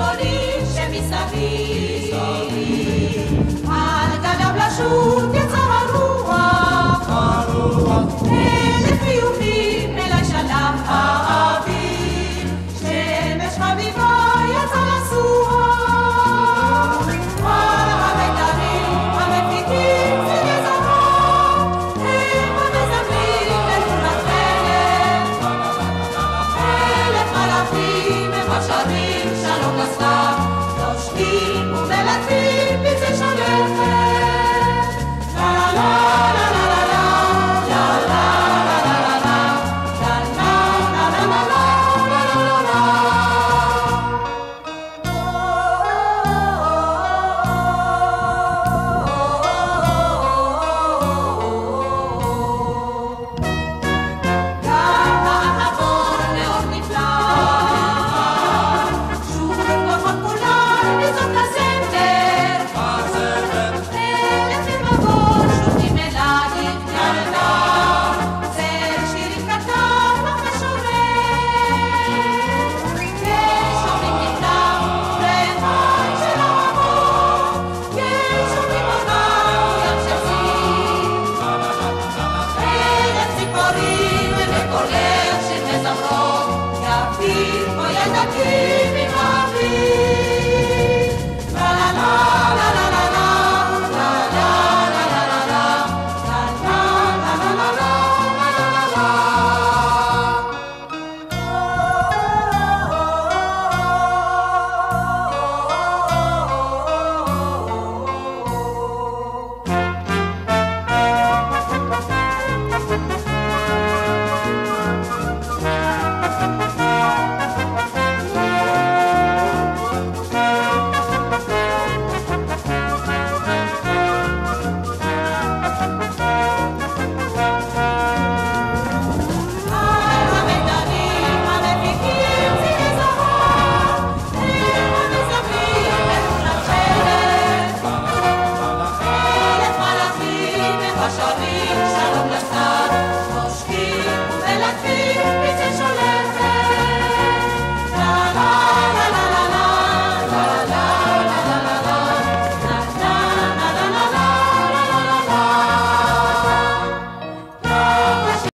Boli, Shemi Savi,